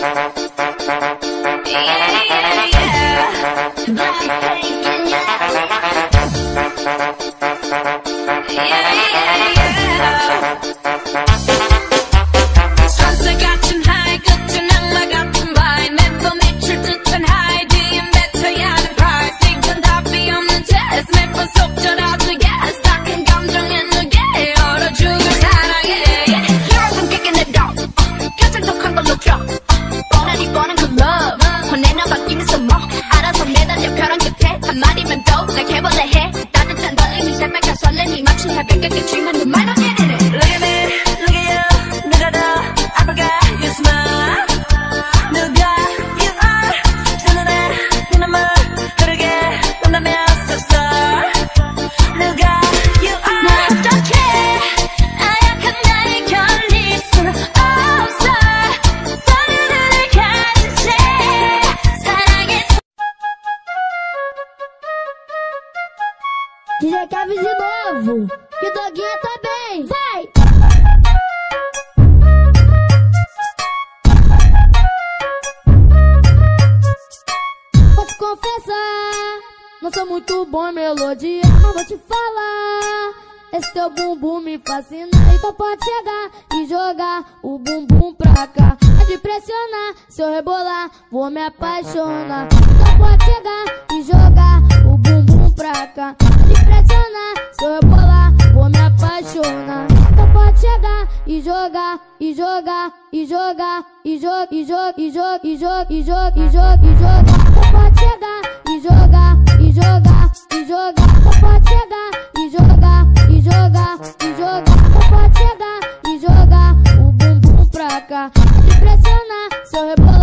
Yeah, yeah. Nie ma przyjaciół, my ty in to confessar Não sou muito bom em melodia, não vou te falar. Esse teu bumbum me fascina Então pode chegar e jogar o bumbum pra cá. É de pressionar, se eu rebolar, vou me apaixonar. Então pode chegar e jogar o bumbum pra cá. É de pressionar, se eu rebolar, vou me apaixonar. Então pode chegar e jogar, e jogar, e jogar, e jogar, e jogar, e jogar, e jogar, e jogar, e jogar pode chegar e jogar, e jogar, e jogar. Tu pode chegar e jogar, e jogar, e jogar. Pode chegar e jogar o bumbum pra cá. Impressionar seu rebolado.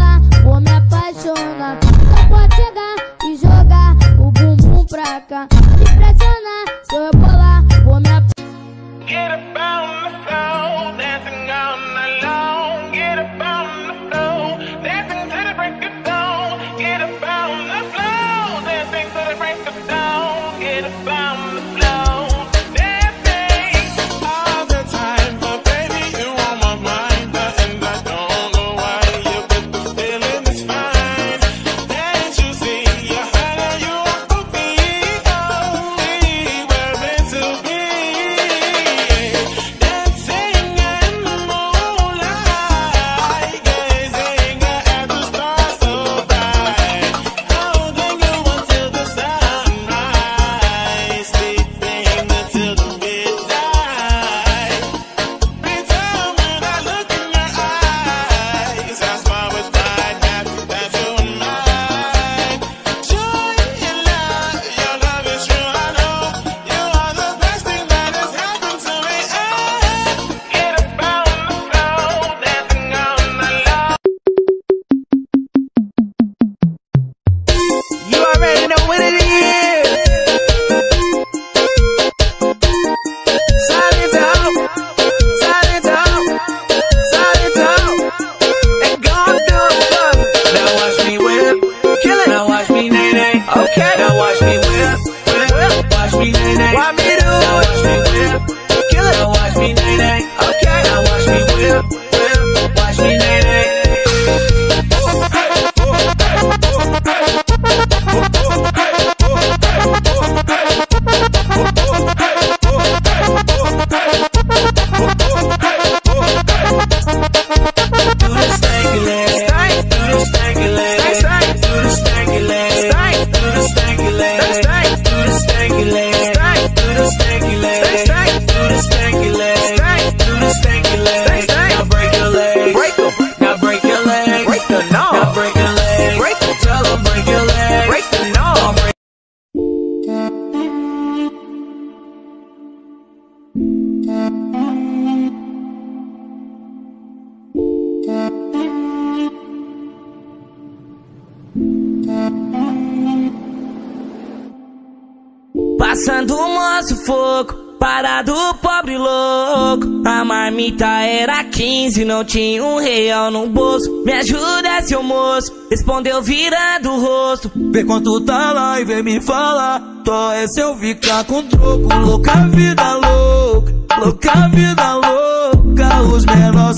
passando o foco, Parado pobre louco. A marmita era 15 Não tinha um real no bolso. Me ajuda seu moço. Respondeu virando o rosto. Vê quanto tá lá e vem me falar. Tó é se eu ficar com troco. Louca vida louca Louca vida louca boca, os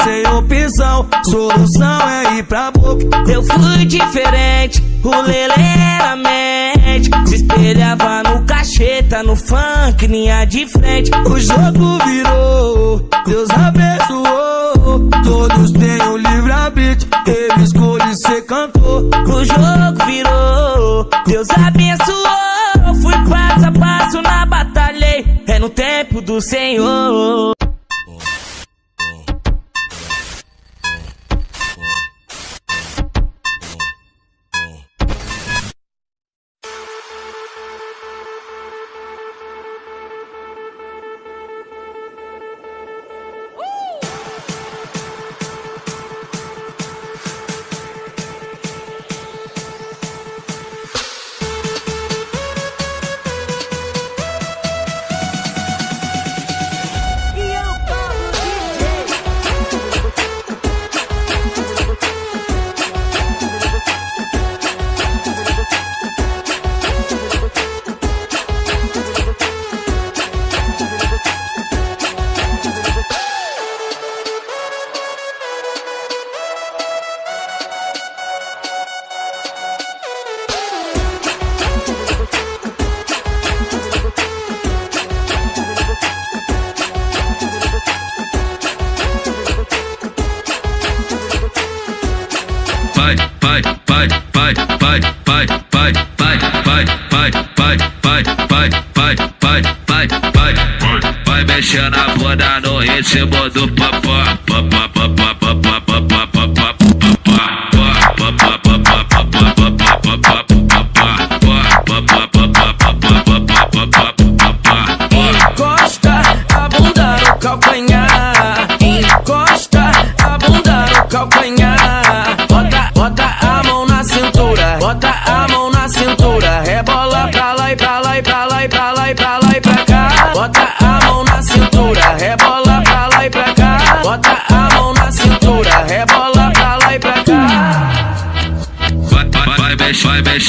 sem opção. Solução é ir pra boca. Eu fui diferente, o Lele era mente. Se espelhava no cacheta, no funk, linha de frente. O jogo virou, Deus abençoou. Todos têm o um livre-arbítrio, ele escolhe ser cantor. O jogo virou, Deus abençoou. Fui passo a passo na batalha, é no tempo do Senhor. No ritmo do papá, papá,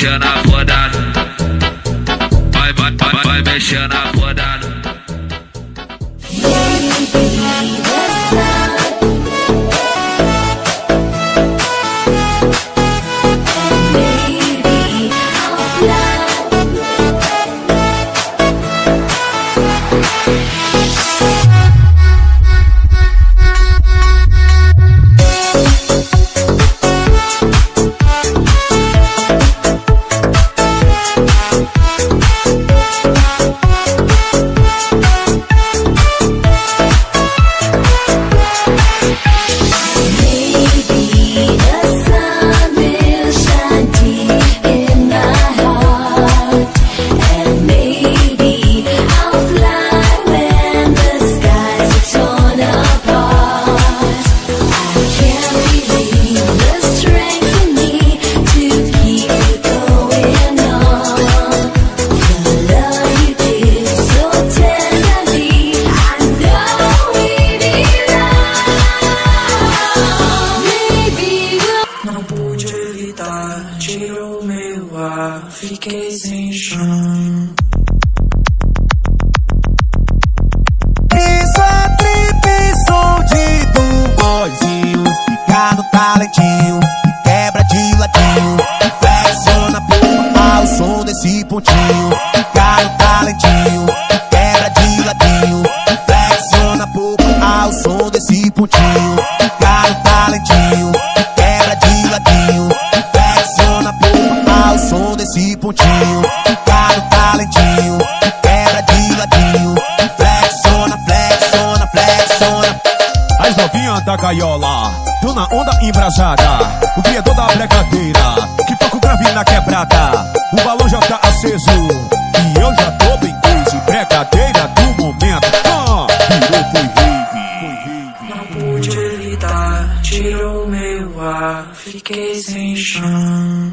mexer na roda. Vai, vai, vai, vai mexer na roda. Pontinho Fica no talentinho e quebra de ladinho Flexiona, flexiona, flexiona As novinhas da gaiola, tô na onda embrasada. O criador da bregadeira, que toca o grave na quebrada. O balão já tá aceso, e eu já tô bem crazy. Bregadeira do momento, ah, virou foi rave. Não pude evitar, tirou meu ar, fiquei sem chão.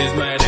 is mad